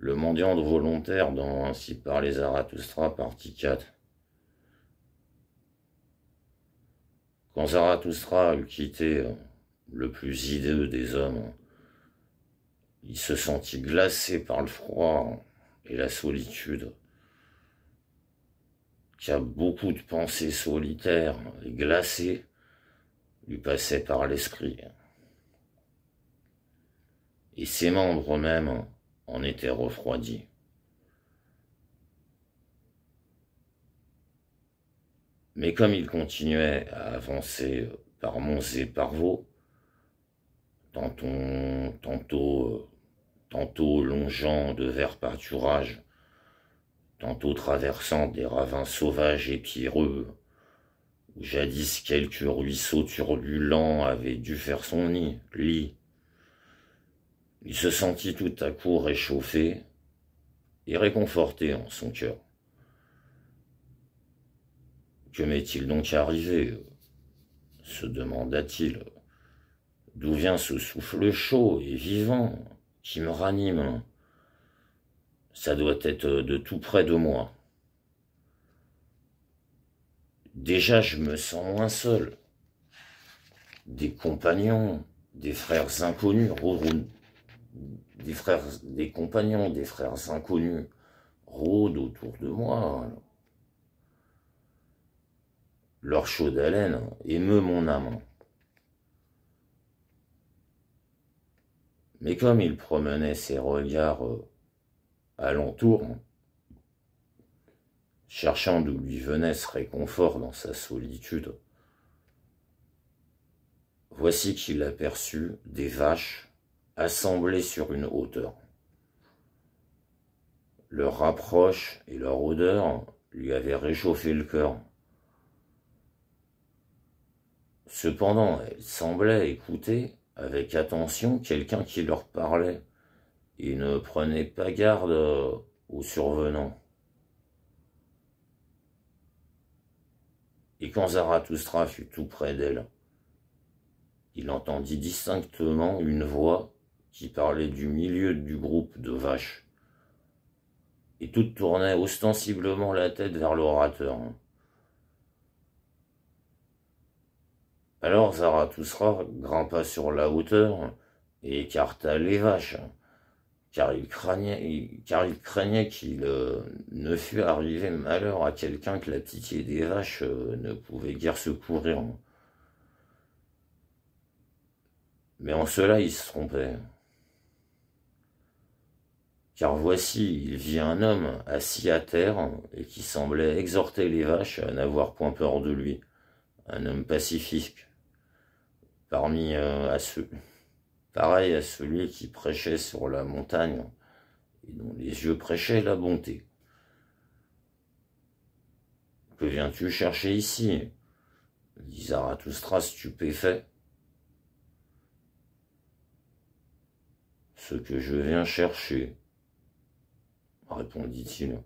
Le mendiant volontaire dans Ainsi par les Zarathustra, partie 4. Quand Zarathustra eut quitté euh, le plus hideux des hommes, il se sentit glacé par le froid et la solitude, a beaucoup de pensées solitaires et glacées lui passaient par l'esprit. Et ses membres même en étaient refroidis. Mais comme il continuait à avancer par monts et par vaux, tantôt, tantôt, tantôt longeant de verts pâturages, tantôt traversant des ravins sauvages et pierreux, où jadis quelques ruisseaux turbulents avaient dû faire son nid, lit. Il se sentit tout à coup réchauffé et réconforté en son cœur. Que m'est-il donc arrivé? se demanda-t-il. D'où vient ce souffle chaud et vivant qui me ranime? Ça doit être de tout près de moi. Déjà je me sens moins seul. Des compagnons, des frères inconnus, des frères, des compagnons, des frères inconnus rôdent autour de moi. Leur chaude haleine émeut mon âme. Mais comme il promenait ses regards euh, alentour, cherchant d'où lui venait ce réconfort dans sa solitude, voici qu'il aperçut des vaches assemblées sur une hauteur. Leur rapproche et leur odeur lui avaient réchauffé le cœur. Cependant, elles semblaient écouter avec attention quelqu'un qui leur parlait et ne prenait pas garde aux survenants. Et quand Zarathustra fut tout près d'elle, il entendit distinctement une voix qui parlait du milieu du groupe de vaches. Et toutes tournaient ostensiblement la tête vers l'orateur. Alors Zarathustra grimpa sur la hauteur et écarta les vaches, car il craignait, qu'il euh, ne fût arrivé malheur à quelqu'un que la pitié des vaches euh, ne pouvait guère secourir. Mais en cela il se trompait. Car voici, il vit un homme assis à terre et qui semblait exhorter les vaches à n'avoir point peur de lui, un homme pacifique, parmi euh, pareil à celui qui prêchait sur la montagne et dont les yeux prêchaient la bonté. Que viens-tu chercher ici? Dit Zarathustra stupéfait. Ce que je viens chercher, répondit-il.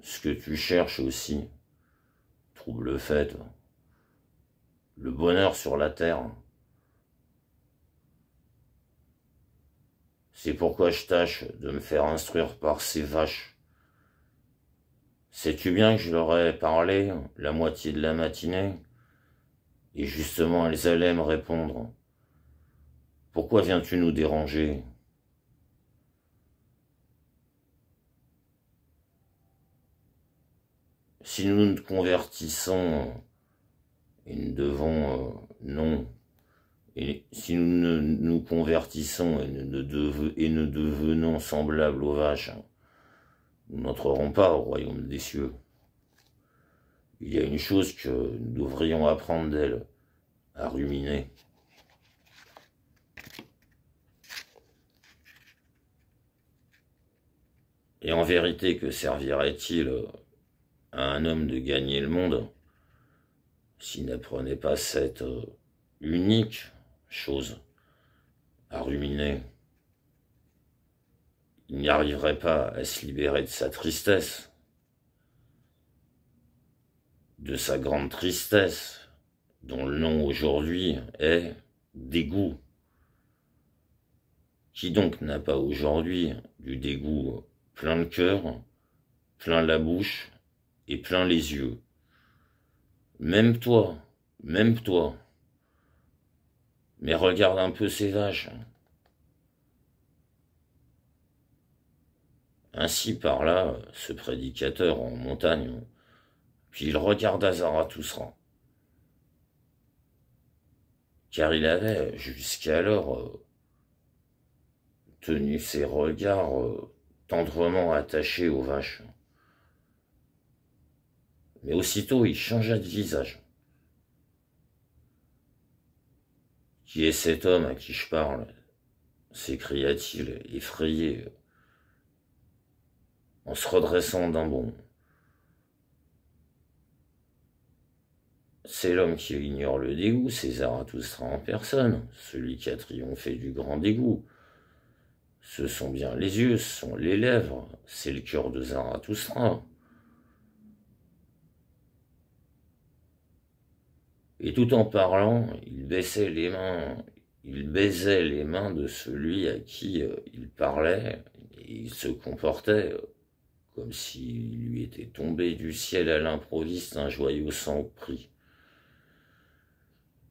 Ce que tu cherches aussi, trouble fait le bonheur sur la terre. C'est pourquoi je tâche de me faire instruire par ces vaches. Sais-tu bien que je leur ai parlé la moitié de la matinée? Et justement, elles allaient me répondre. Pourquoi viens-tu nous déranger? Si nous nous convertissons et nous devons, euh, non, si nous ne nous convertissons et ne, et ne devenons semblables aux vaches, nous n'entrerons pas au royaume des cieux. Il y a une chose que nous devrions apprendre d'elle, à ruminer. Et en vérité, que servirait-il à un homme de gagner le monde s'il n'apprenait pas cette euh, unique chose à ruminer, il n'y arriverait pas à se libérer de sa tristesse, de sa grande tristesse, dont le nom aujourd'hui est dégoût, Qui donc n'a pas aujourd'hui du dégoût plein le cœur, plein la bouche et plein les yeux Même toi, même toi. Mais regarde un peu ces vaches. Ainsi parla ce prédicateur en montagne, puis il regarda Zarathustra. Car il avait jusqu'alors euh, tenu ses regards euh, tendrement attachés aux vaches. Mais aussitôt il changea de visage. Qui est cet homme à qui je parle? s'écria-t-il, effrayé, en se redressant d'un bond. C'est l'homme qui ignore le dégoût, c'est Zarathustra en personne, celui qui a triomphé du grand dégoût. Ce sont bien les yeux, ce sont les lèvres, c'est le cœur de Zarathustra. Et tout en parlant, il baissait les mains, il baisait les mains de celui à qui euh, il parlait, et il se comportait comme s'il lui était tombé du ciel à l'improviste un joyau sans prix.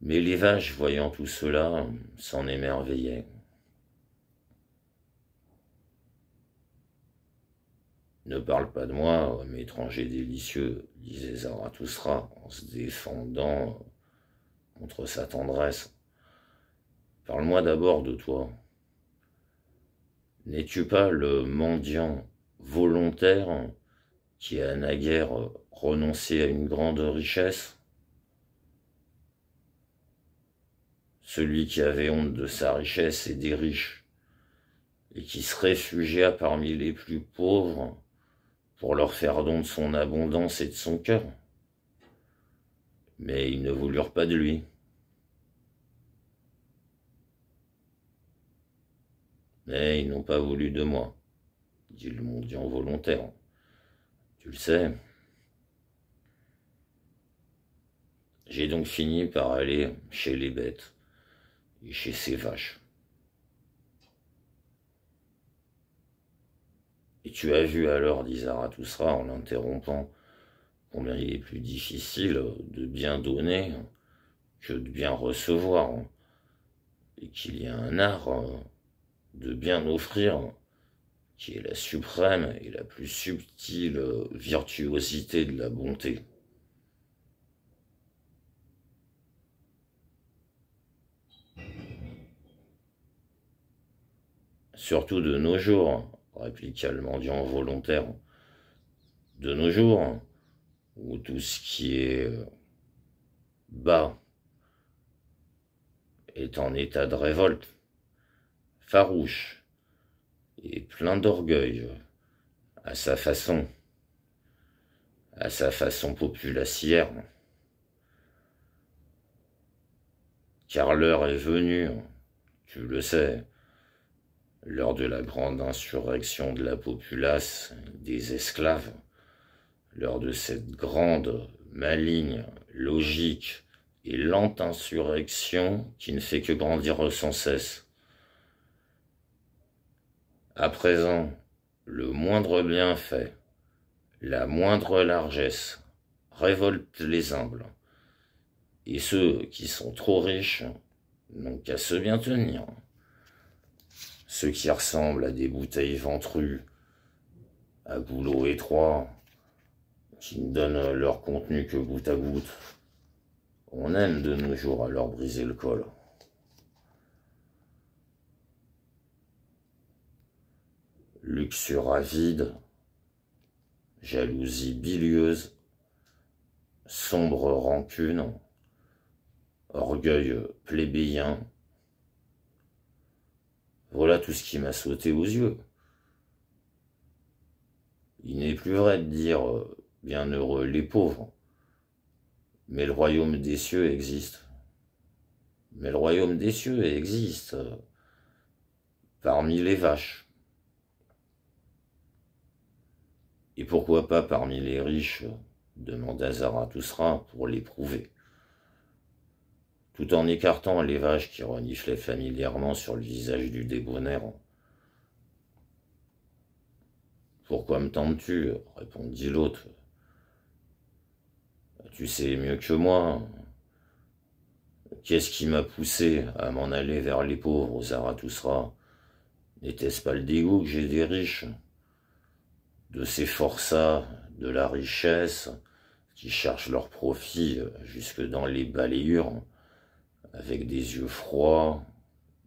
Mais les vaches, voyant tout cela, s'en émerveillaient. Ne parle pas de moi, homme étranger délicieux, disait Zarathustra en se défendant contre sa tendresse. Parle-moi d'abord de toi. N'es-tu pas le mendiant volontaire qui a naguère renoncé à une grande richesse? Celui qui avait honte de sa richesse et des riches, et qui se réfugia parmi les plus pauvres pour leur faire don de son abondance et de son cœur. Mais ils ne voulurent pas de lui. Mais ils n'ont pas voulu de moi, dit le mendiant volontaire. Tu le sais. J'ai donc fini par aller chez les bêtes et chez ces vaches. Et tu as vu alors, dit Zarathustra en l'interrompant, combien il est plus difficile de bien donner que de bien recevoir, et qu'il y a un art de bien offrir qui est la suprême et la plus subtile virtuosité de la bonté. Surtout de nos jours, répliqua le mendiant volontaire. De nos jours, où tout ce qui est euh, bas est en état de révolte, farouche et plein d'orgueil, à sa façon, à sa façon populacière. Car l'heure est venue, tu le sais, lors de la grande insurrection de la populace des esclaves, lors de cette grande, maligne, logique et lente insurrection qui ne fait que grandir sans cesse. À présent, le moindre bienfait, la moindre largesse révolte les humbles, et ceux qui sont trop riches n'ont qu'à se bien tenir ceux qui ressemblent à des bouteilles ventrues, à goulot étroit, qui ne donnent leur contenu que goutte à goutte. On aime de nos jours à leur briser le col. Luxure avide, jalousie bilieuse, sombre rancune, orgueil plébéien, voilà tout ce qui m'a sauté aux yeux. Il n'est plus vrai de dire euh, bienheureux les pauvres, mais le royaume des cieux existe. Mais le royaume des cieux existe parmi les vaches. Et pourquoi pas parmi les riches? demanda Zarathustra pour l'éprouver. tout en écartant les vaches qui reniflaient familièrement sur le visage du débonnaire. Pourquoi me tentes-tu? répondit l'autre. Tu sais mieux que moi. Qu'est-ce qui m'a poussé à m'en aller vers les pauvres, Zarathustra? N'était-ce pas le dégoût que j'ai des riches? De ces forçats, de la richesse, qui cherchent leur profit jusque dans les balayures, avec des yeux froids,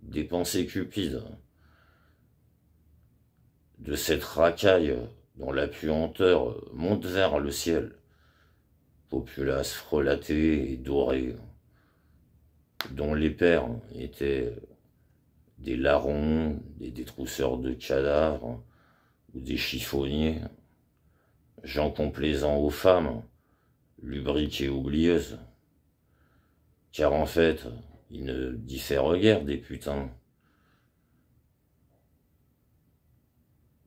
des pensées cupides. De cette racaille dont la puanteur monte vers le ciel, populace frelatée et dorée, dont les pères étaient des larrons, des détrousseurs de cadavres ou des chiffonniers, gens complaisants aux femmes, lubriques et oublieuses, car en fait, ils ne diffèrent guère des putains.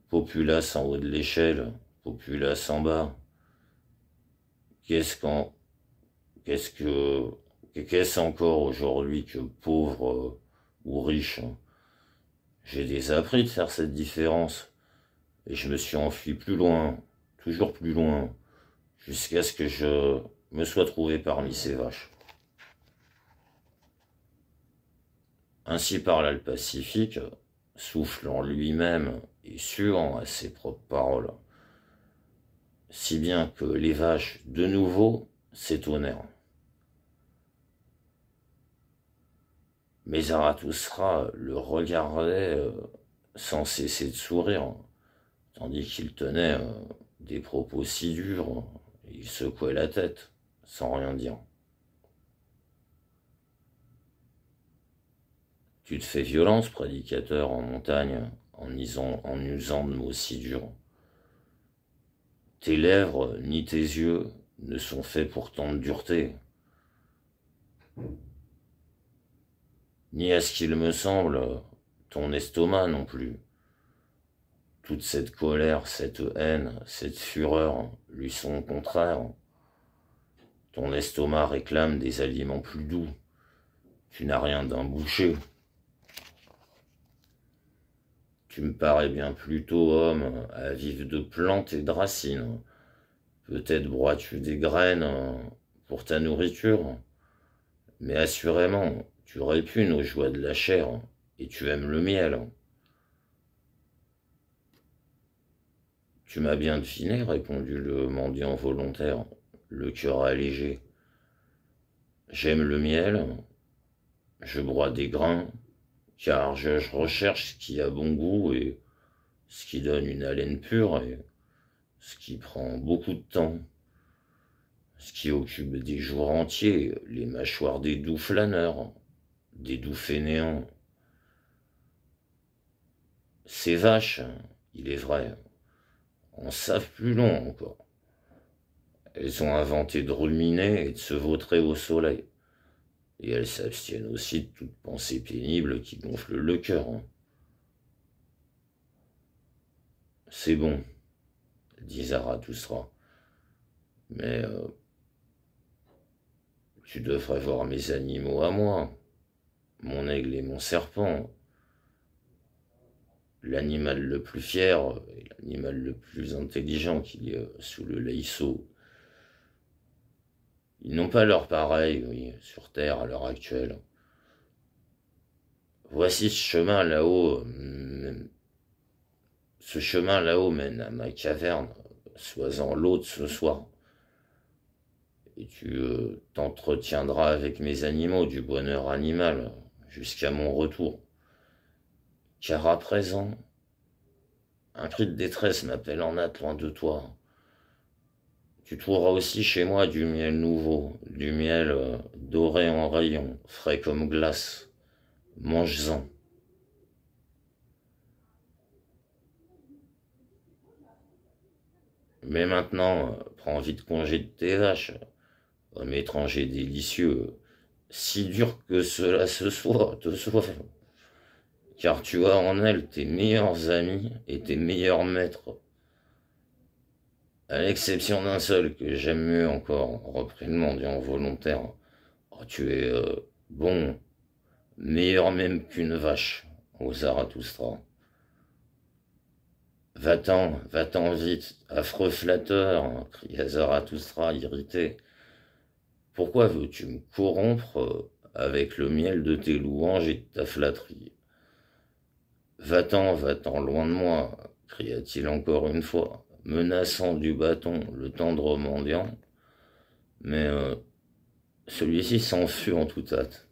populace en haut de l'échelle, populace en bas. Qu'est-ce qu'en, qu'est-ce que, qu'est-ce encore aujourd'hui que pauvre ou riche? J'ai des appris de faire cette différence, et je me suis enfui plus loin, toujours plus loin, jusqu'à ce que je me sois trouvé parmi ces vaches. Ainsi parla le Pacifique, soufflant lui-même et suant à ses propres paroles, si bien que les vaches de nouveau s'étonnèrent. Mais Zarathustra le regardait euh, sans cesser de sourire, tandis qu'il tenait euh, des propos si durs, il secouait la tête, sans rien dire. Tu te fais violence, prédicateur, en montagne, en, en usant de mots si durs. Tes lèvres ni tes yeux ne sont faits pour tant de dureté. Ni à ce qu'il me semble, ton estomac non plus. Toute cette colère, cette haine, cette fureur lui sont contraires. Ton estomac réclame des aliments plus doux. Tu n'as rien d'un boucher. Tu me parais bien plutôt homme à vivre de plantes et de racines. Peut-être broies-tu des graines pour ta nourriture, mais assurément, tu répunes aux joies de la chair et tu aimes le miel. Tu m'as bien deviné, répondit le mendiant volontaire, le cœur allégé. J'aime le miel, je broie des grains, car je, recherche ce qui a bon goût et ce qui donne une haleine pure et ce qui prend beaucoup de temps, ce qui occupe des jours entiers, les mâchoires des doux flâneurs, des doux fainéants. Ces vaches, il est vrai, en savent plus long encore. Elles ont inventé de ruminer et de se vautrer au soleil. Et elles s'abstiennent aussi de toute pensée pénible qui gonfle le cœur. Hein. C'est bon, dit Zarathustra. Mais euh, tu devrais voir mes animaux à moi, mon aigle et mon serpent. L'animal le plus fier et l'animal le plus intelligent qu'il y a sous le laïceau ils n'ont pas leur pareil, oui, sur Terre à l'heure actuelle. Voici ce chemin là-haut. Ce chemin là-haut mène à ma caverne, sois-en l'autre ce soir. Et tu euh, t'entretiendras avec mes animaux du bonheur animal jusqu'à mon retour. Car à présent, un cri de détresse m'appelle en hâte loin de toi. Tu trouveras aussi chez moi du miel nouveau, du miel euh, doré en rayon, frais comme glace. Mange-en. Mais maintenant, euh, prends vite congé de tes vaches, homme étranger délicieux, si dur que cela se soit, te soit, car tu as en elles tes meilleurs amis et tes meilleurs maîtres. À l'exception d'un seul que j'aime mieux encore, reprit le mendiant volontaire. Oh, tu es euh, Bon, meilleur même qu'une vache, au Zarathustra. Va-t'en, va-t'en vite, affreux flatteur, cria Zarathustra irrité. Pourquoi veux-tu me corrompre euh, avec le miel de tes louanges et de ta flatterie? Va-t'en, va-t'en loin de moi, cria-t-il encore une fois, menaçant du bâton le tendre mendiant. Mais euh, celui-ci s'en fut en tout hâte.